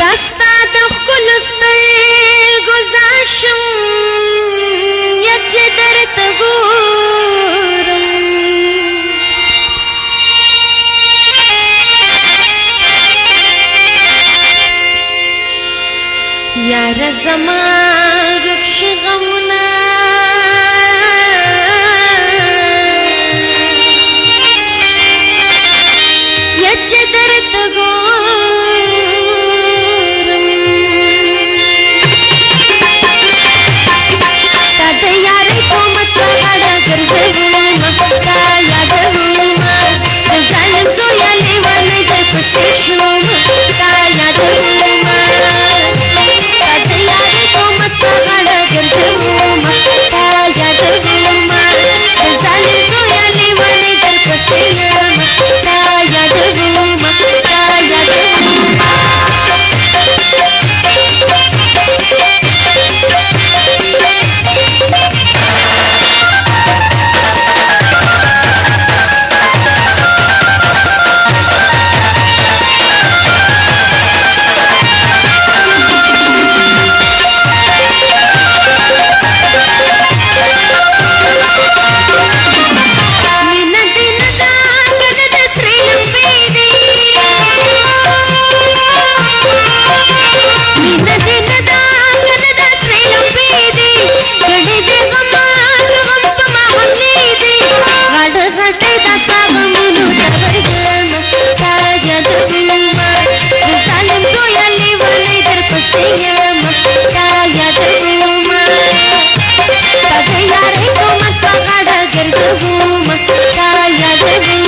دستا د خپل سترګو زاشم یچ درته ګورم یار زما غښغم मुस्काया गले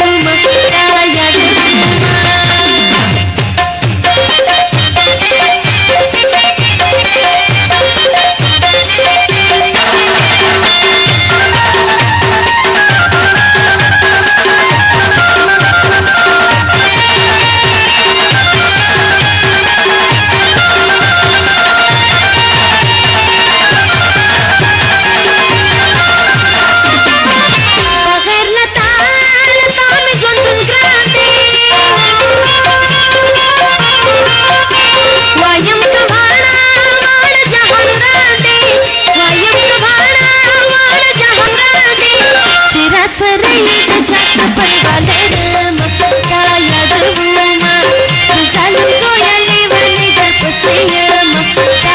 Yeah.